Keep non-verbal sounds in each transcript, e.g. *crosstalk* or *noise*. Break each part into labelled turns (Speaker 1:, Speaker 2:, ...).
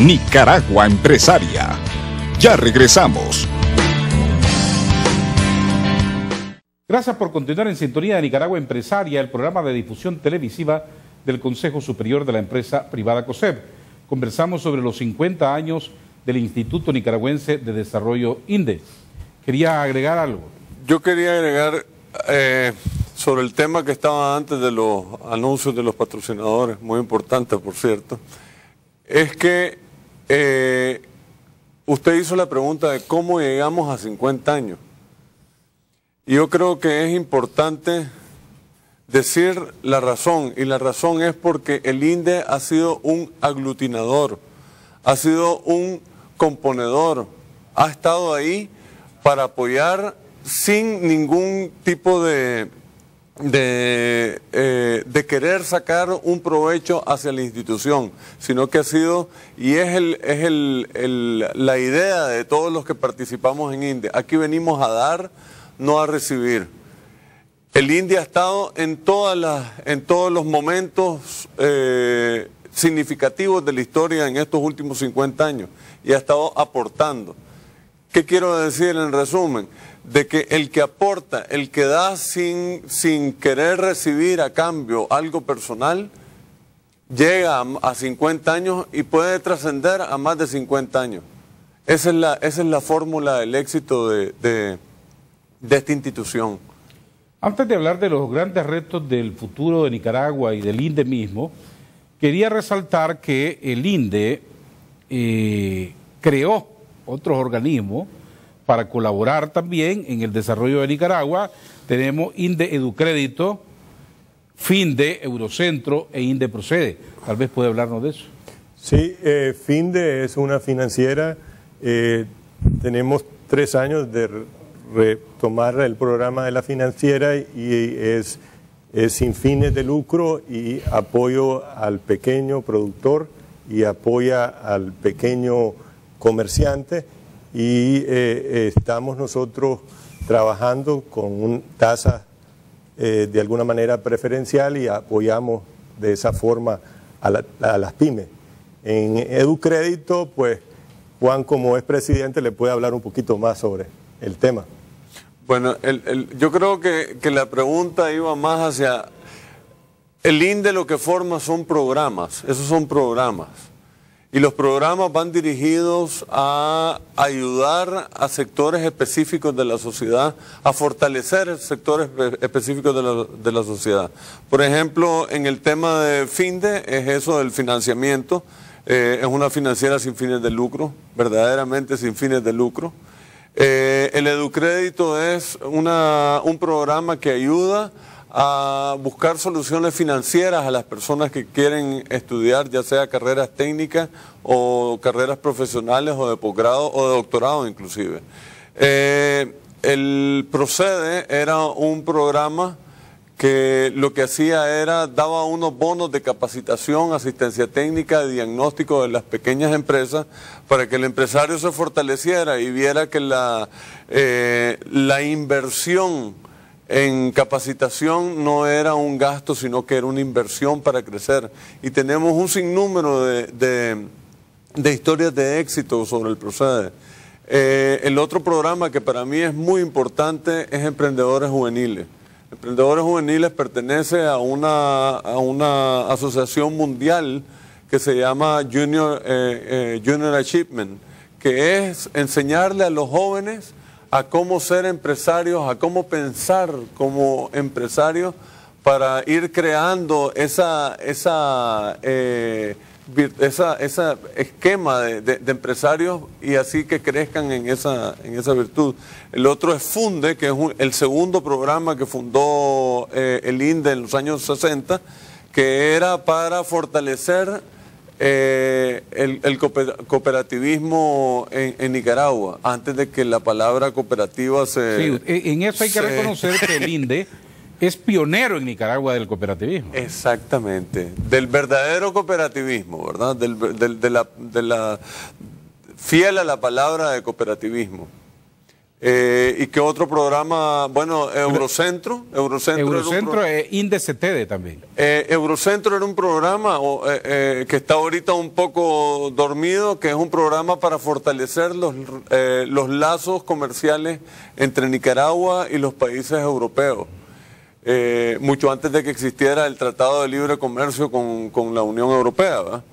Speaker 1: Nicaragua Empresaria. Ya regresamos.
Speaker 2: Gracias por continuar en sintonía de Nicaragua Empresaria, el programa de difusión televisiva del Consejo Superior de la Empresa Privada COSEP. Conversamos sobre los 50 años del Instituto Nicaragüense de Desarrollo INDE. ¿Quería agregar algo?
Speaker 3: Yo quería agregar eh, sobre el tema que estaba antes de los anuncios de los patrocinadores, muy importante por cierto, es que eh, usted hizo la pregunta de cómo llegamos a 50 años. Yo creo que es importante decir la razón, y la razón es porque el INDE ha sido un aglutinador, ha sido un componedor, ha estado ahí para apoyar sin ningún tipo de, de, eh, de, querer sacar un provecho hacia la institución, sino que ha sido, y es, el, es el, el, la idea de todos los que participamos en INDE, aquí venimos a dar, no a recibir. El INDE ha estado en, todas las, en todos los momentos eh, significativos de la historia en estos últimos 50 años y ha estado aportando. ¿Qué quiero decir en resumen? De que el que aporta, el que da sin, sin querer recibir a cambio algo personal, llega a, 50 años y puede trascender a más de 50 años. Esa es la, esa es la fórmula del éxito de, de, de esta institución.
Speaker 2: Antes de hablar de los grandes retos del futuro de Nicaragua y del INDE mismo, quería resaltar que el INDE eh, creó otros organismos para colaborar también en el desarrollo de Nicaragua. Tenemos INDE Educrédito, FINDE, Eurocentro e INDE Procede. Tal vez puede hablarnos de eso.
Speaker 4: Sí, eh, FINDE es una financiera. Eh, tenemos tres años de retomar el programa de la financiera y es, es sin fines de lucro y apoyo al pequeño productor y apoya al pequeño comerciante y eh, estamos nosotros trabajando con una tasa eh, de alguna manera preferencial y apoyamos de esa forma a, las pymes. En Educrédito, pues Juan como es presidente le puede hablar un poquito más sobre el tema.
Speaker 3: Bueno, yo creo que, que la pregunta iba más hacia el INDE lo que forma son programas, esos son programas. Y los programas van dirigidos a ayudar a sectores específicos de la sociedad, a fortalecer sectores específicos de la, sociedad. Por ejemplo, en el tema de FINDE es eso del financiamiento. Eh, es una financiera sin fines de lucro, verdaderamente sin fines de lucro. Eh, el Educrédito es un programa que ayuda a buscar soluciones financieras a las personas que quieren estudiar, ya sea carreras técnicas o carreras profesionales o de posgrado o de doctorado inclusive. Eh, el Procede era un programa que lo que hacía era, daba unos bonos de capacitación, asistencia técnica, de diagnóstico de las pequeñas empresas, para que el empresario se fortaleciera y viera que la, eh, la inversión en capacitación no era un gasto, sino que era una inversión para crecer. Y tenemos un sinnúmero de, de, historias de éxito sobre el Procede. Eh, el otro programa que para mí es muy importante es Emprendedores Juveniles. Emprendedores Juveniles pertenece a una, a una asociación mundial que se llama Junior, eh, eh, Junior Achievement, que es enseñarle a los jóvenes a cómo ser empresarios, a cómo pensar como empresarios para ir creando esa, esa, eh, esa, esquema de, empresarios y así que crezcan en esa, en esa virtud. El otro es Funde, que es el segundo programa que fundó eh, el INDE en los años 60, que era para fortalecer eh, el, cooperativismo en, Nicaragua, antes de que la palabra cooperativa se...
Speaker 2: Sí, en eso hay que *laughs* reconocer que el INDE es pionero en Nicaragua del cooperativismo.
Speaker 3: Exactamente, del verdadero cooperativismo, ¿verdad? Del, de, la, de la fiel a la palabra de cooperativismo. Eh, ¿Y qué otro programa? Bueno, Eurocentro.
Speaker 2: Eurocentro, Eurocentro es INDECTD también.
Speaker 3: Eh, Eurocentro era un programa eh, que está ahorita un poco dormido, que es un programa para fortalecer los, los lazos comerciales entre Nicaragua y los países europeos. mucho antes de que existiera el Tratado de Libre Comercio con, con la Unión Europea. ¿verdad?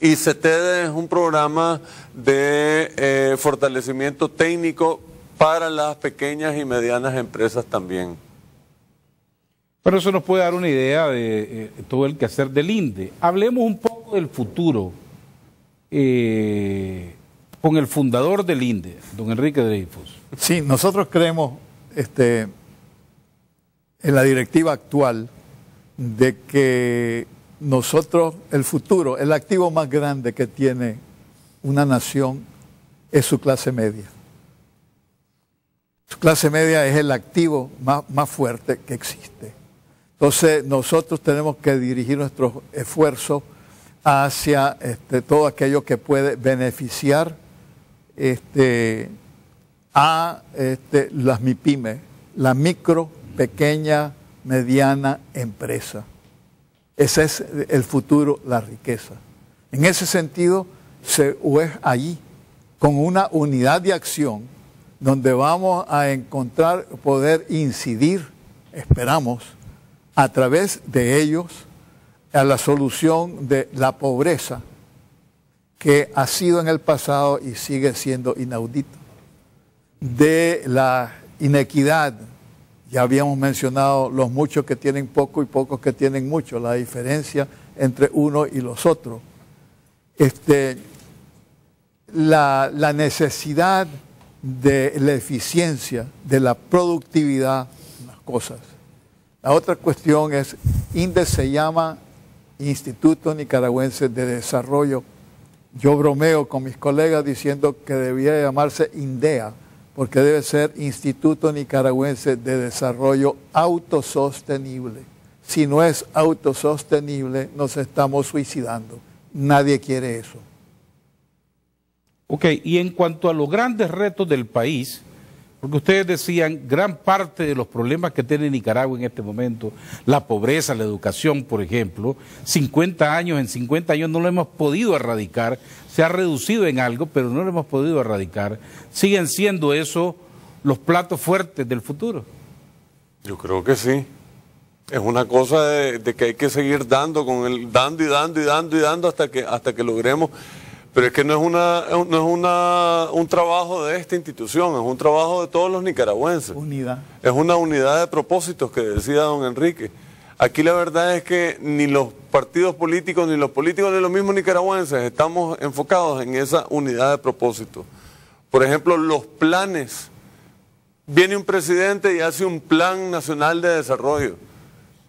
Speaker 3: Y CETED es un programa de fortalecimiento técnico para las pequeñas y medianas empresas también.
Speaker 2: Pero eso nos puede dar una idea de eh, todo el quehacer del INDE. Hablemos un poco del futuro eh, con el fundador del INDE, don Enrique Dreyfus.
Speaker 5: Sí, nosotros creemos este, en la directiva actual de que nosotros, el futuro, el activo más grande que tiene una nación es su clase media. Su clase media es el activo más, fuerte que existe. Entonces nosotros tenemos que dirigir nuestros esfuerzos hacia este, todo aquello que puede beneficiar este, a este, las MIPIMES, la micro, pequeña, mediana empresa. Ese es el futuro, la riqueza. En ese sentido, se es allí, con una unidad de acción donde vamos a encontrar poder incidir, esperamos, a través de ellos a la solución de la pobreza que ha sido en el pasado y sigue siendo inaudito, de la inequidad, ya habíamos mencionado los muchos que tienen poco y pocos que tienen mucho, la diferencia entre uno y los otros. Este, la, la necesidad de la eficiencia, de la productividad las cosas. La otra cuestión es, INDE se llama Instituto Nicaragüense de Desarrollo. Yo bromeo con mis colegas diciendo que debía llamarse INDEA, porque debe ser Instituto Nicaragüense de Desarrollo Autosostenible. Si no es autosostenible, nos estamos suicidando. Nadie quiere eso.
Speaker 2: Ok, y en cuanto a los grandes retos del país, porque ustedes decían, gran parte de los problemas que tiene Nicaragua en este momento, la pobreza, la educación, por ejemplo, 50 años, en 50 años no lo hemos podido erradicar, se ha reducido en algo, pero no lo hemos podido erradicar. ¿Siguen siendo eso los platos fuertes del futuro?
Speaker 3: Yo creo que sí. Es una cosa de, de que hay que seguir dando, con el, dando y dando y dando y dando hasta que, hasta que logremos pero es que no es, una, no es una, un trabajo de esta institución, es un trabajo de todos los nicaragüenses.
Speaker 5: Unidad.
Speaker 3: Es una unidad de propósitos que decía don Enrique. Aquí la verdad es que ni los partidos políticos, ni los políticos, ni los mismos nicaragüenses estamos enfocados en esa unidad de propósitos. Por ejemplo, los planes. Viene un presidente y hace un plan nacional de desarrollo.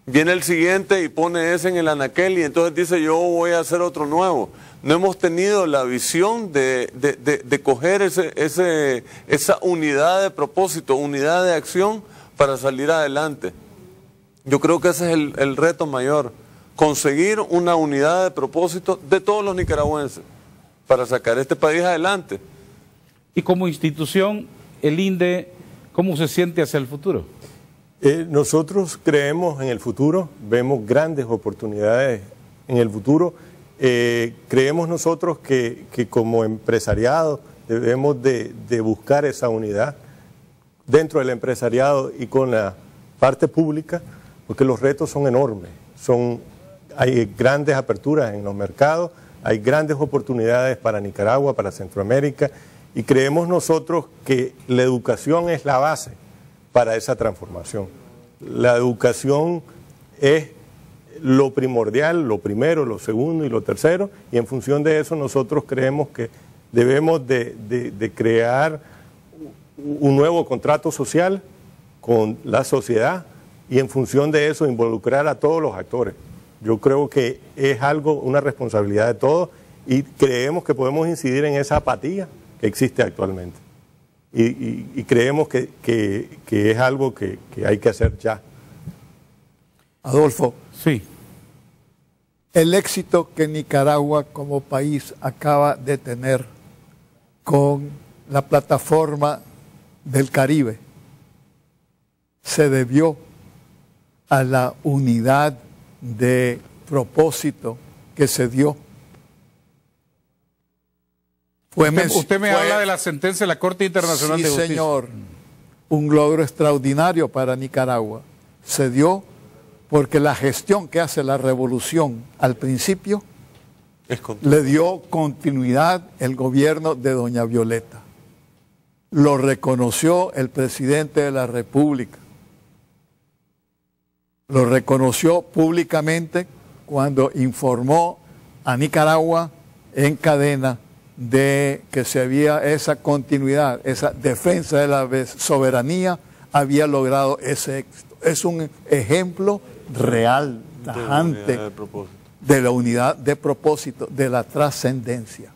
Speaker 3: Viene el siguiente y pone ese en el anaquel y entonces dice yo voy a hacer otro nuevo no hemos tenido la visión de, de, coger ese, ese, esa unidad de propósito, unidad de acción para salir adelante. Yo creo que ese es el, el reto mayor, conseguir una unidad de propósito de todos los nicaragüenses para sacar este país adelante.
Speaker 2: Y como institución, el INDE, ¿cómo se siente hacia el futuro?
Speaker 4: Eh, nosotros creemos en el futuro, vemos grandes oportunidades en el futuro eh, creemos nosotros que, como empresariado debemos de, buscar esa unidad dentro del empresariado y con la parte pública, porque los retos son enormes. Son, hay grandes aperturas en los mercados, hay grandes oportunidades para Nicaragua, para Centroamérica, y creemos nosotros que la educación es la base para esa transformación. La educación es lo primordial, lo primero, lo segundo y lo tercero, y en función de eso nosotros creemos que debemos de, crear un nuevo contrato social con la sociedad y en función de eso involucrar a todos los actores. Yo creo que es algo, una responsabilidad de todos y creemos que podemos incidir en esa apatía que existe actualmente. Y, creemos que, es algo que, que hay que hacer ya.
Speaker 5: Adolfo, Sí. El éxito que Nicaragua como país acaba de tener con la plataforma del Caribe se debió a la unidad de propósito que se dio.
Speaker 2: Fue usted, usted me habla de la sentencia de la Corte Internacional
Speaker 5: sí,
Speaker 2: de Justicia.
Speaker 5: señor, un logro extraordinario para Nicaragua. Se dio porque la gestión que hace la revolución al principio le dio continuidad el gobierno de doña Violeta. Lo reconoció el presidente de la República. Lo reconoció públicamente cuando informó a Nicaragua en cadena de que se había esa continuidad, esa defensa de la soberanía, había logrado ese éxito. Es un ejemplo real, tajante, de, de, la unidad de propósito, de la trascendencia.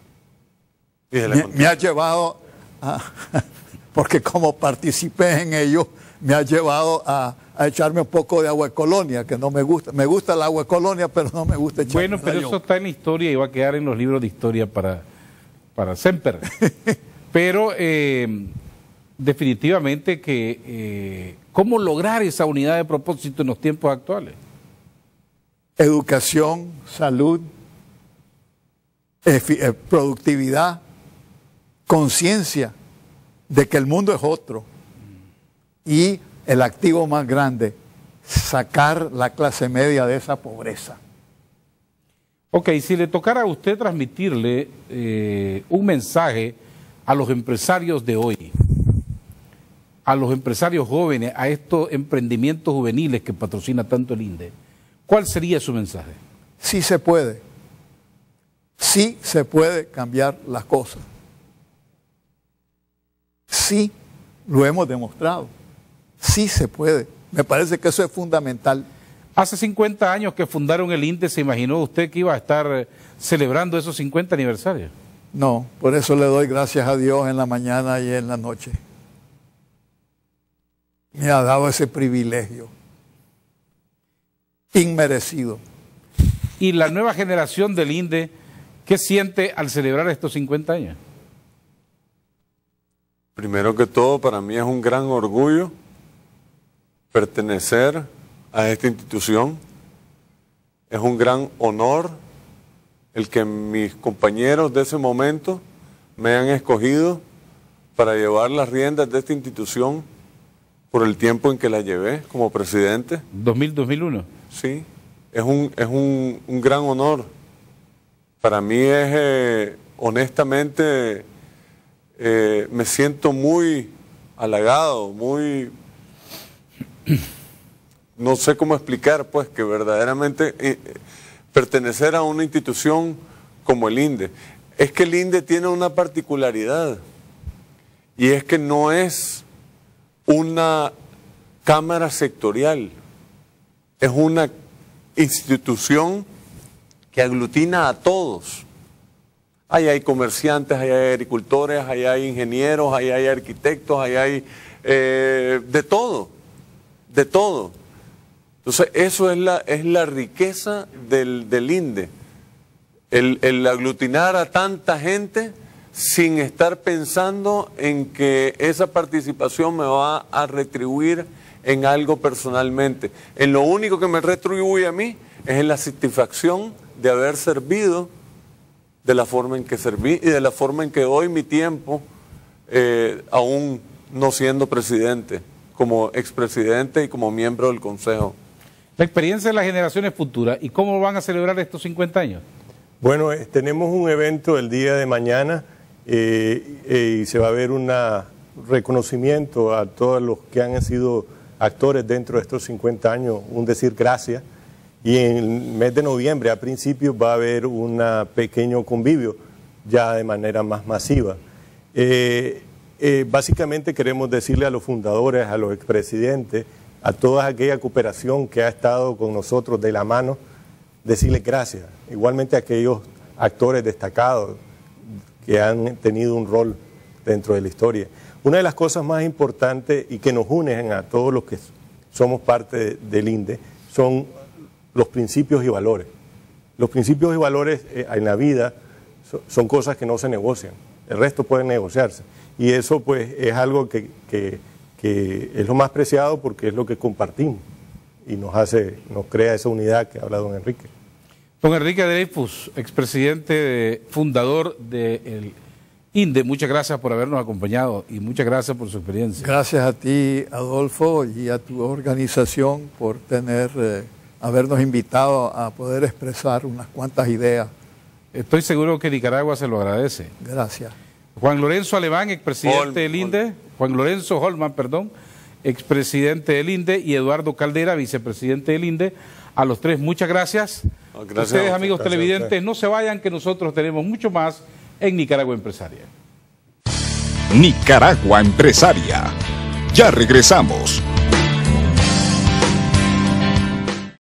Speaker 5: Me, me, ha llevado, a, *laughs* porque como participé en ello, me ha llevado a, a, echarme un poco de agua de colonia, que no me gusta. Me gusta el agua de colonia, pero no me gusta echarme
Speaker 2: Bueno, pero eso está en la historia y va a quedar en los libros de historia para, para siempre. *laughs* pero eh, definitivamente que eh, cómo lograr esa unidad de propósito en los tiempos actuales.
Speaker 5: Educación, salud, eh, productividad, conciencia de que el mundo es otro y el activo más grande, sacar la clase media de esa pobreza.
Speaker 2: Ok, si le tocara a usted transmitirle eh, un mensaje a los empresarios de hoy, a los empresarios jóvenes, a estos emprendimientos juveniles que patrocina tanto el INDE, ¿cuál sería su mensaje?
Speaker 5: Sí se puede. Sí se puede cambiar las cosas. Sí, lo hemos demostrado. Sí se puede. Me parece que eso es fundamental.
Speaker 2: Hace 50 años que fundaron el INDE, ¿se imaginó usted que iba a estar celebrando esos 50 aniversarios?
Speaker 5: No, por eso le doy gracias a Dios en la mañana y en la noche me ha dado ese privilegio inmerecido.
Speaker 2: ¿Y la nueva generación del INDE qué siente al celebrar estos 50 años?
Speaker 3: Primero que todo, para mí es un gran orgullo pertenecer a esta institución. Es un gran honor el que mis compañeros de ese momento me hayan escogido para llevar las riendas de esta institución por el tiempo en que la llevé como presidente.
Speaker 2: ¿2000-2001?
Speaker 3: Sí, es un, es un, un, gran honor. Para mí es, eh, honestamente, eh, me siento muy halagado, muy... No sé cómo explicar, pues, que verdaderamente eh, pertenecer a una institución como el INDE. Es que el INDE tiene una particularidad y es que no es una cámara sectorial, es una institución que aglutina a todos. Ahí hay comerciantes, ahí hay agricultores, ahí hay ingenieros, ahí hay arquitectos, ahí hay eh, de todo, de todo. Entonces, eso es la, es la riqueza del, del INDE, el, el aglutinar a tanta gente sin estar pensando en que esa participación me va a retribuir en algo personalmente. En lo único que me retribuye a mí es en la satisfacción de haber servido de la forma en que serví y de la forma en que doy mi tiempo, eh, aún no siendo presidente, como expresidente y como miembro del Consejo.
Speaker 2: La experiencia de las generaciones futuras y cómo van a celebrar estos 50 años.
Speaker 4: Bueno, eh, tenemos un evento el día de mañana eh, eh, y se va a ver un reconocimiento a todos los que han sido actores dentro de estos 50 años, un decir gracias. Y en el mes de noviembre, a principios, va a haber un pequeño convivio ya de manera más masiva. Eh, básicamente queremos decirle a los fundadores, a los expresidentes, a toda aquella cooperación que ha estado con nosotros de la mano, decirles gracias. Igualmente a aquellos actores destacados, que han tenido un rol dentro de la historia. Una de las cosas más importantes y que nos unen a todos los que somos parte del INDE son los principios y valores. Los principios y valores eh, en la vida son cosas que no se negocian. el resto puede negociarse. Y eso pues es algo que, que, que es lo más preciado porque es lo que compartimos y nos hace, nos crea esa unidad que habla don Enrique.
Speaker 2: Don Enrique Dreyfus, expresidente fundador del INDE, muchas gracias por habernos acompañado y muchas gracias por su experiencia.
Speaker 5: Gracias a ti, Adolfo, y a tu organización por tener, eh, habernos invitado a poder expresar unas cuantas ideas.
Speaker 2: Estoy seguro que Nicaragua se lo agradece.
Speaker 5: Gracias.
Speaker 2: Juan Lorenzo Alemán, expresidente
Speaker 3: Holm,
Speaker 2: del INDE, Juan Lorenzo Holman, perdón, expresidente del INDE, y Eduardo Caldera, vicepresidente del INDE. A los tres, muchas gracias.
Speaker 3: Gracias
Speaker 2: Ustedes,
Speaker 3: usted.
Speaker 2: amigos
Speaker 4: Gracias
Speaker 2: televidentes, no se vayan, que nosotros tenemos mucho más en Nicaragua Empresaria.
Speaker 1: Nicaragua Empresaria. Ya regresamos.